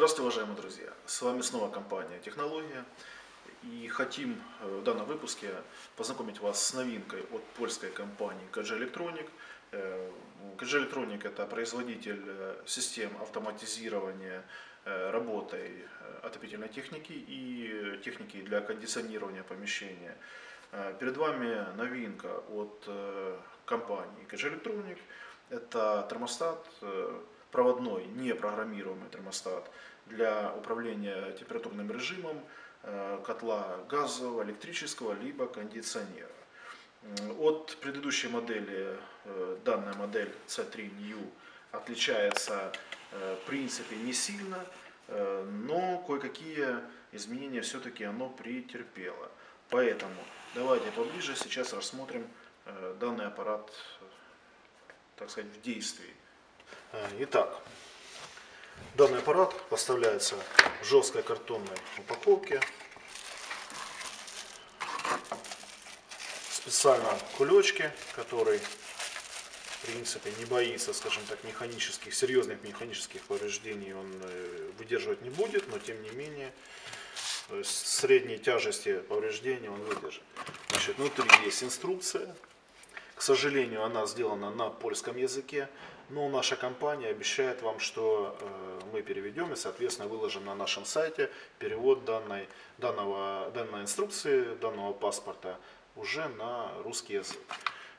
Здравствуйте, уважаемые друзья! С вами снова компания Технология. И хотим э, в данном выпуске познакомить вас с новинкой от польской компании KG Electronic. KG Electronic это производитель э, систем автоматизирования э, работой отопительной техники и техники для кондиционирования помещения. Перед вами новинка от компании KG Electronic. Это термостат проводной, не программируемый термостат для управления температурным режимом э, котла газового, электрического, либо кондиционера. От предыдущей модели, э, данная модель C3 New отличается э, в принципе не сильно, но кое-какие изменения все-таки оно претерпело. Поэтому давайте поближе сейчас рассмотрим данный аппарат, так сказать, в действии. Э, итак, данный аппарат поставляется в жесткой картонной упаковке. Специально кулечки, который в принципе не боится, скажем так, механических, серьезных механических повреждений он э, выдерживать не будет, но тем не менее то есть средней тяжести повреждений он выдержит. Значит, внутри есть инструкция. К сожалению, она сделана на польском языке. Но наша компания обещает вам, что э, мы переведем и, соответственно, выложим на нашем сайте перевод данной, данного, данной инструкции, данного паспорта уже на русский язык.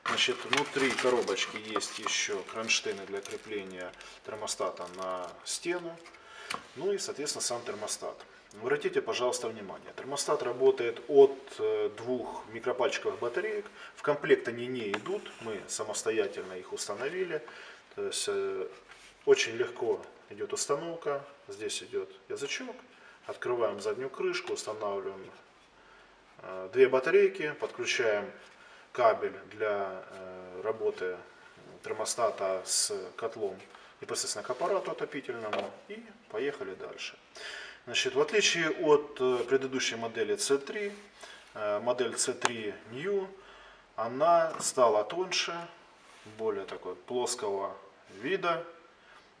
Значит, внутри коробочки есть еще кронштейны для крепления термостата на стену. Ну и, соответственно, сам термостат. Обратите, пожалуйста, внимание. Термостат работает от э, двух микропальчиковых батареек. В комплект они не идут. Мы самостоятельно их установили. То есть э, очень легко идет установка. Здесь идет язычок. Открываем заднюю крышку, устанавливаем э, две батарейки, подключаем кабель для работы термостата с котлом непосредственно к аппарату отопительному и поехали дальше. Значит, в отличие от предыдущей модели C3, модель C3 New, она стала тоньше, более такой плоского вида.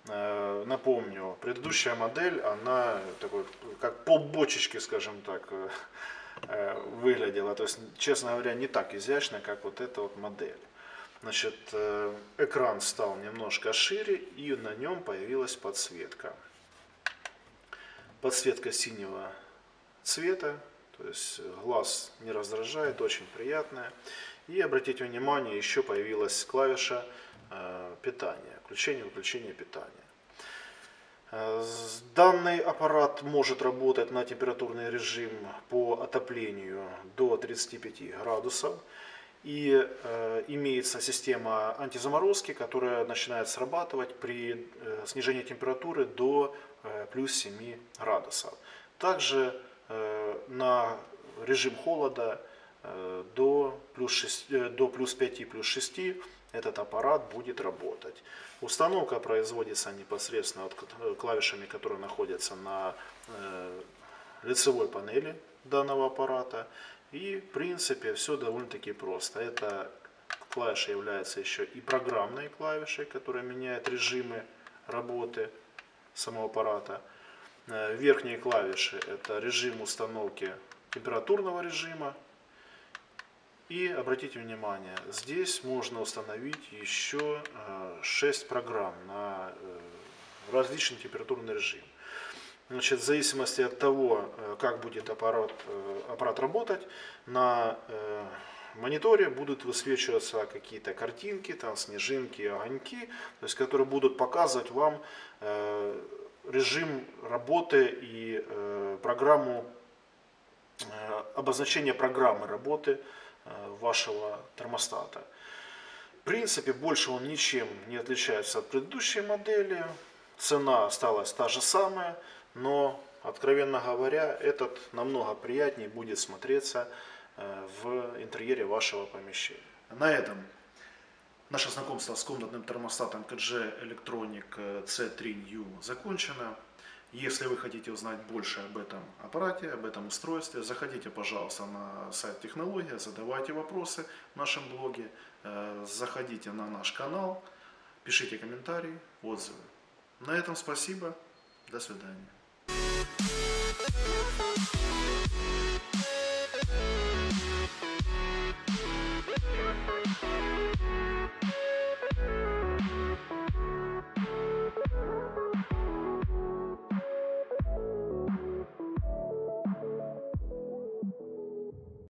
Э, напомню, предыдущая модель, она такой, как полбочечки, скажем так, э, э, выглядела. То есть, честно говоря, не так изящно, как вот эта вот модель. Значит, экран стал немножко шире, и на нем появилась подсветка. Подсветка синего цвета, то есть глаз не раздражает, очень приятная. И обратите внимание, еще появилась клавиша э, питания, включение-выключение питания. Э, данный аппарат может работать на температурный режим по отоплению до 35 градусов. И э, имеется система антизаморозки, которая начинает срабатывать при э, снижении температуры до э, плюс 7 градусов. Также э, на режим холода Э, до плюс, 6, э, до плюс 5 плюс 6 этот аппарат будет работать. Установка производится непосредственно от э, клавишами, которые находятся на лицевой панели данного аппарата. И в принципе все довольно-таки просто. Эта клавиша является еще и программной клавишей, которая меняет режимы работы самого аппарата. Верхние клавиши это режим установки температурного режима, и обратите внимание, здесь можно установить еще 6 э, программ на э, различный температурный режим. Значит, в зависимости от того, э, как будет аппарат, аппарат работать, на мониторе будут высвечиваться какие-то картинки, там снежинки, огоньки, то есть, которые будут показывать вам режим работы и программу, обозначение программы работы Э, вашего термостата. В принципе, больше он ничем не отличается от предыдущей модели. Цена осталась та же самая, но, откровенно говоря, этот намного приятнее будет смотреться э, в интерьере вашего помещения. На этом наше знакомство с комнатным термостатом KG Electronic C3 New закончено. Если вы хотите узнать больше об этом аппарате, об этом устройстве, заходите, пожалуйста, на сайт Технология, задавайте вопросы в нашем блоге, э, заходите на наш канал, пишите комментарии, отзывы. На этом спасибо, до свидания. Thank you.